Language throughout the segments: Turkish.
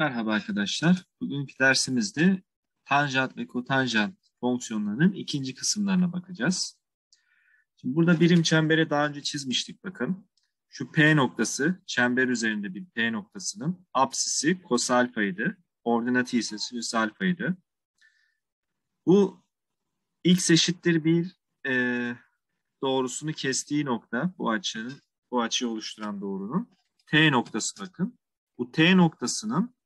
Merhaba arkadaşlar. Bugünkü dersimizde tanjant ve kotanjant fonksiyonlarının ikinci kısımlarına bakacağız. Şimdi burada birim çembere daha önce çizmiştik bakın. Şu P noktası, çember üzerinde bir P noktasının apsisi kos alfaydı. Ordinatı ise sinüs alfaydı. Bu x eşittir bir e, doğrusunu kestiği nokta, bu açının, bu açıyı oluşturan doğrunun T noktası bakın. Bu T noktasının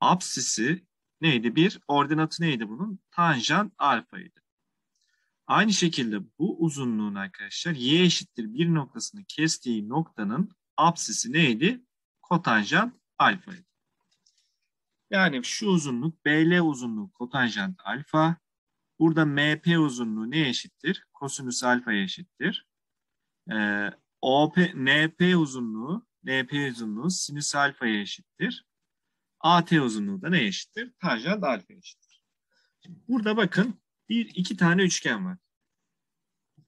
apsisi neydi? Bir ordinatı neydi bunun? Tanjant alfaydı. Aynı şekilde bu uzunluğun arkadaşlar y eşittir bir noktasını kestiği noktanın apsisi neydi? Kotanjant alfaydı. Yani şu uzunluk BL uzunluğu kotanjant alfa. Burada MP uzunluğu ne eşittir? Kosinüs alfaya eşittir. Ee, OP, NP uzunluğu, NP uzunluğu sinüs alfaya eşittir. AT uzunluğu da ne eşittir? Tanjant alfa eşittir. Şimdi burada bakın bir iki tane üçgen var.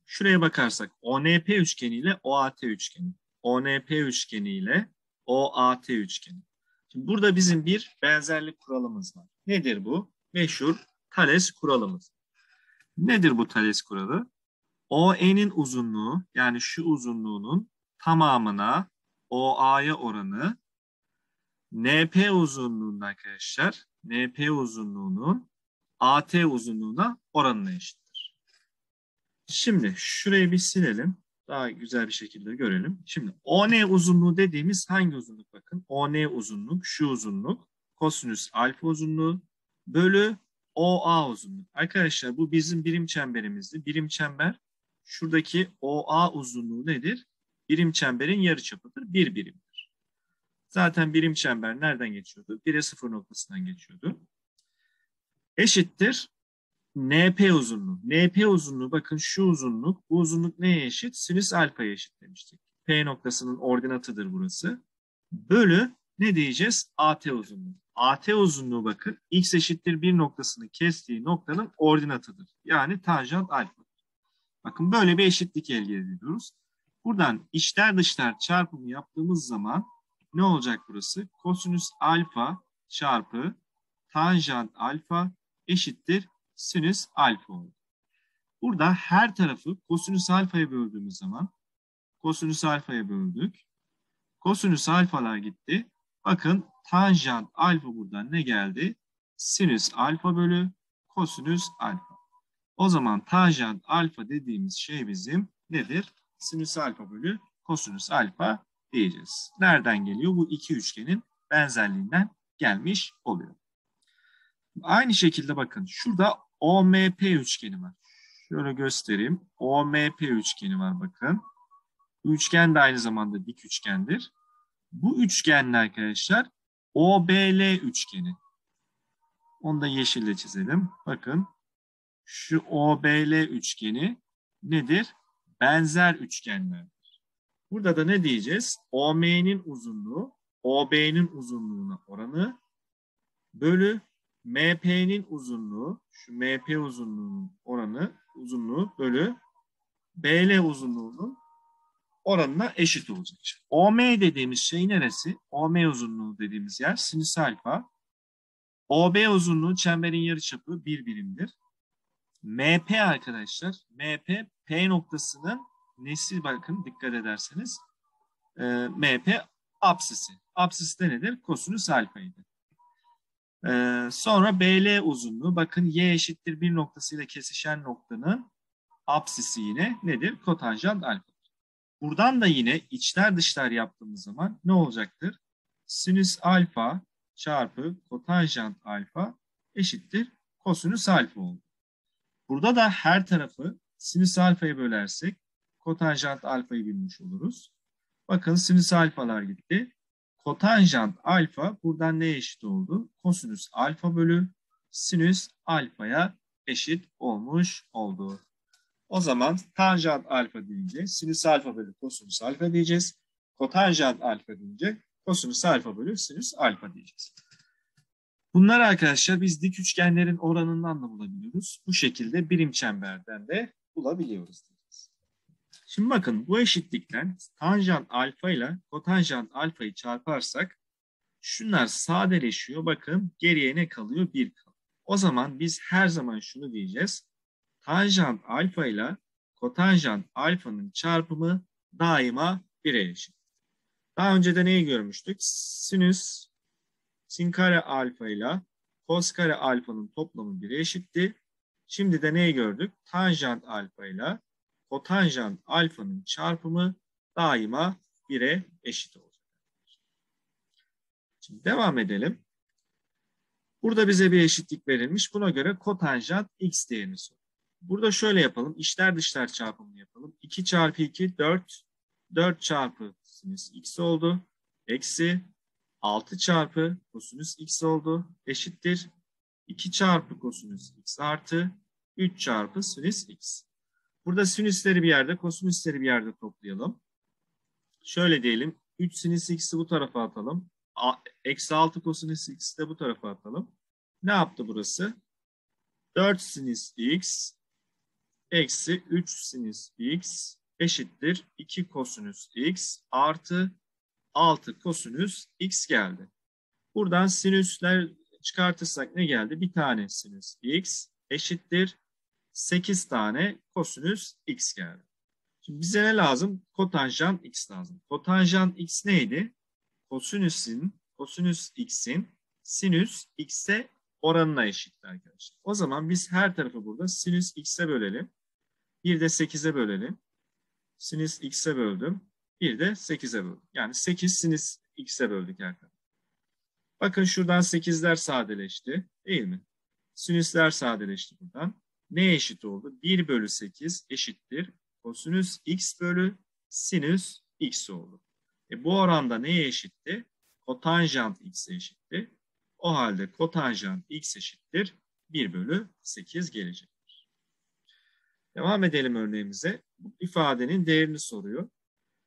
Şuraya bakarsak ONP üçgeni ile OAT üçgeni. ONP üçgeni ile OAT üçgeni. Şimdi burada bizim bir benzerlik kuralımız var. Nedir bu? Meşhur Thales kuralımız. Nedir bu Thales kuralı? OE'nin uzunluğu yani şu uzunluğunun tamamına OA'ya oranı NP uzunluğunun arkadaşlar NP uzunluğunun AT uzunluğuna oranına eşittir. Şimdi şurayı bir silelim. Daha güzel bir şekilde görelim. Şimdi ON uzunluğu dediğimiz hangi uzunluk bakın? ON uzunluk, şu uzunluk, kosinüs alfa uzunluğu bölü OA uzunluğu. Arkadaşlar bu bizim birim çemberimizdi. Birim çember şuradaki OA uzunluğu nedir? Birim çemberin yarıçapıdır. Bir birim. Zaten birim çember nereden geçiyordu? 1'e 0 noktasından geçiyordu. Eşittir NP uzunluğu. NP uzunluğu bakın şu uzunluk. Bu uzunluk neye eşit? Sinüs alfaya eşit demiştik. P noktasının ordinatıdır burası. Bölü ne diyeceğiz? AT uzunluğu. AT uzunluğu bakın x eşittir 1 noktasını kestiği noktanın ordinatıdır. Yani tanjant alfa. Bakın böyle bir eşitlik elde ediyoruz. Buradan içler dışlar çarpımı yaptığımız zaman ne olacak burası? Kosinüs alfa çarpı tanjant alfa eşittir sinüs alfa oldu. Burada her tarafı kosinüs alfaya böldüğümüz zaman kosinüs alfaya böldük. Kosinüs alfalar gitti. Bakın tanjant alfa buradan ne geldi? Sinüs alfa bölü kosinüs alfa. O zaman tanjant alfa dediğimiz şey bizim nedir? Sinüs alfa bölü kosinüs alfa diyeceğiz. Nereden geliyor? Bu iki üçgenin benzerliğinden gelmiş oluyor. Aynı şekilde bakın şurada OMP üçgeni var. Şöyle göstereyim. OMP üçgeni var bakın. Bu üçgen de aynı zamanda dik üçgendir. Bu üçgenle arkadaşlar OBL üçgeni. Onu da yeşille çizelim. Bakın şu OBL üçgeni nedir? Benzer üçgenler. Burada da ne diyeceğiz? OM'nin uzunluğu OB'nin uzunluğuna oranı bölü MP'nin uzunluğu şu MP uzunluğunun oranı uzunluğu bölü BL uzunluğunun oranına eşit olacak. OM dediğimiz şey neresi? OM uzunluğu dediğimiz yer sinüs alfa. OB uzunluğu çemberin yarıçapı bir birimdir. MP arkadaşlar, MP P noktasının nesi bakın dikkat ederseniz e, MP apsisi. Apsis de nedir? Kosinüs alfaydı. E, sonra BL uzunluğu bakın y eşittir bir noktasıyla kesişen noktanın apsisi yine nedir? Kotanjant alfa. Buradan da yine içler dışlar yaptığımız zaman ne olacaktır? Sinüs alfa çarpı kotanjant alfa eşittir kosinüs alfa oldu. Burada da her tarafı sinüs alfaya bölersek kotanjant alfayı bilmiş oluruz. Bakın sinüs alfalar gitti. Kotanjant alfa buradan neye eşit oldu? Kosinüs alfa bölü sinüs alfaya eşit olmuş oldu. O zaman tanjant alfa deyince sinüs alfa bölü kosinüs alfa diyeceğiz. Kotanjant alfa deyince kosinüs alfa bölü sinüs alfa diyeceğiz. Bunlar arkadaşlar biz dik üçgenlerin oranından da bulabiliyoruz. Bu şekilde birim çemberden de bulabiliyoruz. Şimdi bakın bu eşitlikten tanjant alfa ile kotanjant alfayı çarparsak Şunlar sadeleşiyor. Bakın geriye ne kalıyor? 1 kalıyor. O zaman biz her zaman şunu diyeceğiz. Tanjant alfa ile kotanjant alfanın çarpımı daima 1'e eşit. Daha önce de neyi görmüştük? Sinüs sin kare alfa ile kos kare alfanın toplamı 1'e eşitti. Şimdi de neyi gördük? Tanjant alfa ile kotanjant alfanın çarpımı daima 1'e eşit olacak. Şimdi devam edelim. Burada bize bir eşitlik verilmiş. Buna göre kotanjant x değerini soruyor. Burada şöyle yapalım. İçler dışlar çarpımını yapalım. 2 çarpı 2 4. 4 çarpı sinüs x oldu. Eksi 6 çarpı kosinüs x oldu. Eşittir. 2 çarpı kosinüs x artı 3 çarpı sinüs x. Burada sinüsleri bir yerde, kosinüsleri bir yerde toplayalım. Şöyle diyelim. 3 sinüs x'i bu tarafa atalım. Eksi 6 kosinüs x'i de bu tarafa atalım. Ne yaptı burası? 4 sinüs x eksi 3 sinüs x eşittir 2 kosinüs x artı 6 kosinüs x geldi. Buradan sinüsler çıkartırsak ne geldi? Bir tane sinüs x eşittir 8 tane kosinüs x geldi. Şimdi bize ne lazım? Kotanjant x lazım. Kotanjant x neydi? Kosinüsün, kosinüs x'in sinüs x'e oranına eşitti arkadaşlar. O zaman biz her tarafı burada sinüs x'e bölelim. Bir de 8'e bölelim. Sinüs x'e böldüm. Bir de 8'e böldüm. Yani 8 sinüs x'e böldük arkadaşlar. Bakın şuradan 8'ler sadeleşti. Değil mi? Sinüsler sadeleşti buradan. Ne eşit oldu? 1 bölü 8 eşittir. Kosinüs x bölü sinüs x oldu. E bu oranda neye eşitti? Kotanjant x'e eşitti. O halde kotanjant x eşittir 1 bölü 8 gelecektir. Devam edelim örneğimize. Bu ifadenin değerini soruyor.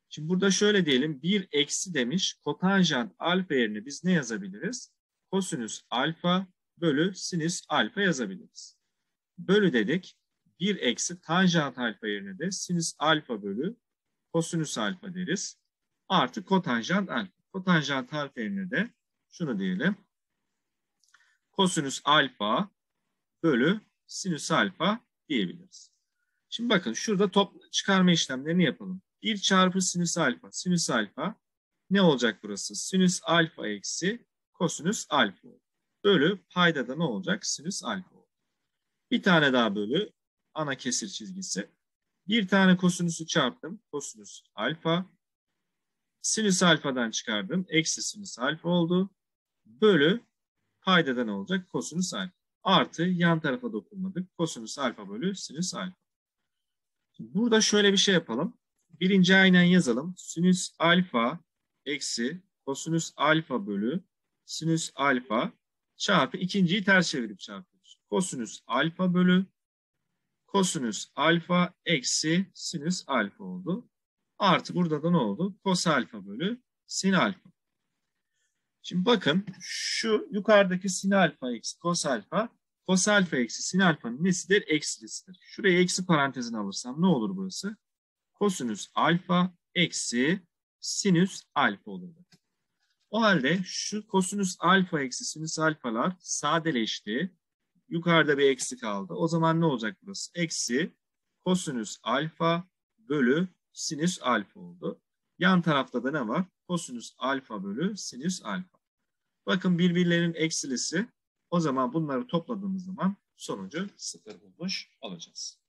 Şimdi burada şöyle diyelim 1 eksi demiş. Kotanjant alfa yerine biz ne yazabiliriz? Kosinüs alfa bölü sinüs alfa yazabiliriz. Bölü dedik. 1 eksi tanjant alfa yerine de sinüs alfa bölü kosinüs alfa deriz. Artı kotanjant alfa. Kotanjant alfa yerine de şunu diyelim kosinüs alfa bölü sinüs alfa diyebiliriz. Şimdi bakın şurada top çıkarma işlemlerini yapalım. 1 çarpı sinüs alfa. Sinüs alfa ne olacak burası? Sinüs alfa eksi kosinüs alfa Bölü payda da ne olacak? Sinüs alfa. Bir tane daha bölü ana kesir çizgisi. Bir tane kosinüsü çarptım. Kosinüs alfa. Sinüs alfadan çıkardım. Eksi sinüs alfa oldu. Bölü Paydada ne olacak? Kosinüs alfa. Artı yan tarafa dokunmadık. Kosinüs alfa bölü sinüs alfa. Burada şöyle bir şey yapalım. Birinci aynen yazalım. Sinüs alfa eksi kosinüs alfa bölü sinüs alfa çarpı ikinciyi ters çevirip çarpıyoruz. Kosinüs alfa bölü kosinüs alfa eksi sinüs alfa oldu. Artı burada da ne oldu? Kos alfa bölü sin alfa. Şimdi bakın şu yukarıdaki sin alfa eksi kos alfa, kos alfa eksi sin alfanın nesidir? Eksilisidir. Şuraya eksi parantezini alırsam ne olur burası? Kosinüs alfa eksi sinüs alfa olur. O halde şu kosinüs alfa eksi sinüs alfalar sadeleşti. Yukarıda bir eksi kaldı. O zaman ne olacak burası? Eksi kosinüs alfa bölü sinüs alfa oldu. Yan tarafta da ne var? Kosinüs alfa bölü sinüs alfa. Bakın birbirlerinin eksilisi. O zaman bunları topladığımız zaman sonucu sıfır bulmuş olacağız.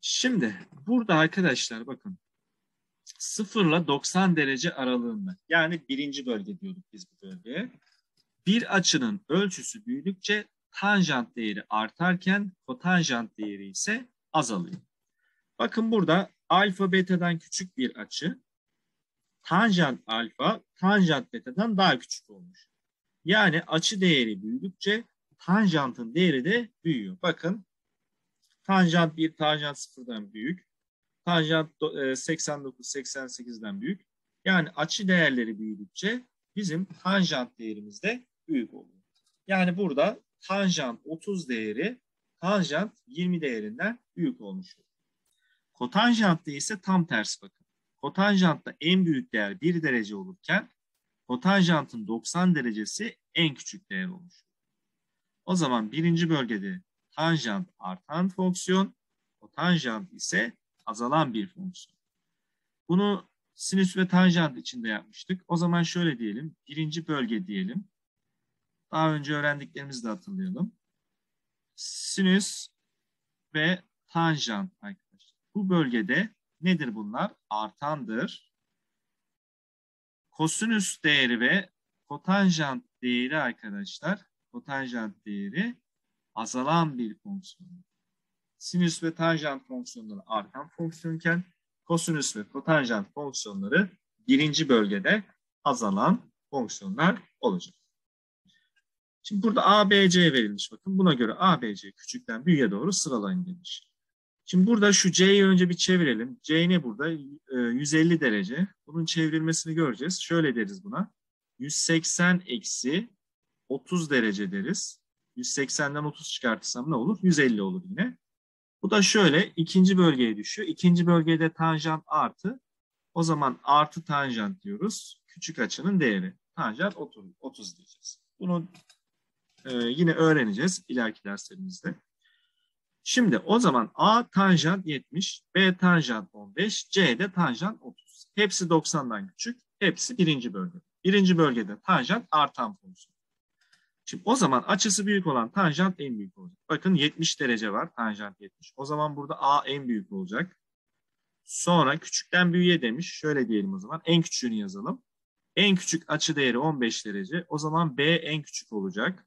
Şimdi burada arkadaşlar bakın sıfırla 90 derece aralığında yani birinci bölge diyorduk biz bu bölgeye. Bir açının ölçüsü büyüdükçe tanjant değeri artarken kotanjant değeri ise azalıyor. Bakın burada alfa beta'dan küçük bir açı tanjant alfa tanjant betadan daha küçük olmuş. Yani açı değeri büyüdükçe tanjantın değeri de büyüyor. Bakın tanjant 1 tanjant 0'dan büyük. Tanjant 89 88'den büyük. Yani açı değerleri büyüdükçe bizim tanjant değerimiz de büyük oluyor. Yani burada tanjant 30 değeri tanjant 20 değerinden büyük olmuş oluyor. Kotanjantta ise tam tersi bakın kotanjantta en büyük değer 1 derece olurken kotanjantın 90 derecesi en küçük değer olmuş. O zaman birinci bölgede tanjant artan fonksiyon, kotanjant ise azalan bir fonksiyon. Bunu sinüs ve tanjant içinde yapmıştık. O zaman şöyle diyelim, birinci bölge diyelim. Daha önce öğrendiklerimizi de hatırlayalım. Sinüs ve tanjant arkadaşlar. Bu bölgede nedir bunlar? Artandır. Kosinüs değeri ve kotanjant değeri arkadaşlar, kotanjant değeri azalan bir fonksiyon. Sinüs ve tanjant fonksiyonları artan fonksiyonken kosinüs ve kotanjant fonksiyonları birinci bölgede azalan fonksiyonlar olacak. Şimdi burada ABC verilmiş bakın. Buna göre ABC küçükten büyüğe doğru sıralayın demiş. Şimdi burada şu C'yi önce bir çevirelim. C ne burada? 150 derece. Bunun çevrilmesini göreceğiz. Şöyle deriz buna. 180 eksi 30 derece deriz. 180'den 30 çıkartırsam ne olur? 150 olur yine. Bu da şöyle ikinci bölgeye düşüyor. İkinci bölgede tanjant artı. O zaman artı tanjant diyoruz. Küçük açının değeri. Tanjant 30, 30 diyeceğiz. Bunu e, yine öğreneceğiz ileriki derslerimizde. Şimdi o zaman A tanjant 70, B tanjant 15, C de tanjant 30. Hepsi 90'dan küçük. Hepsi birinci bölge. Birinci bölgede tanjant artan fonksiyon. Şimdi o zaman açısı büyük olan tanjant en büyük olacak. Bakın 70 derece var tanjant 70. O zaman burada A en büyük olacak. Sonra küçükten büyüğe demiş. Şöyle diyelim o zaman. En küçüğünü yazalım. En küçük açı değeri 15 derece. O zaman B en küçük olacak.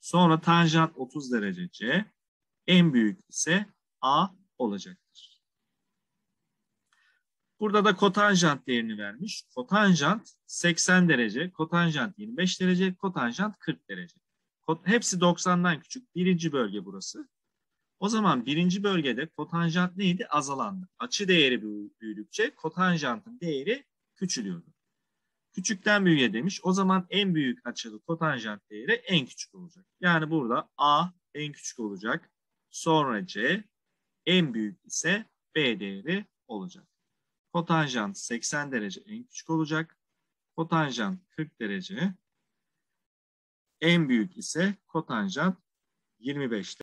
Sonra tanjant 30 derece C. En büyük ise A olacaktır. Burada da kotanjant değerini vermiş. Kotanjant 80 derece, kotanjant 25 derece, kotanjant 40 derece. Hepsi 90'dan küçük. Birinci bölge burası. O zaman birinci bölgede kotanjant neydi? Azalandı. Açı değeri büyüdükçe kotanjantın değeri küçülüyordu. Küçükten büyüğe demiş. O zaman en büyük açılı kotanjant değeri en küçük olacak. Yani burada A en küçük olacak. Sonra C en büyük ise B değeri olacak. Kotanjant 80 derece en küçük olacak. Kotanjant 40 derece. En büyük ise kotanjant 25 derece.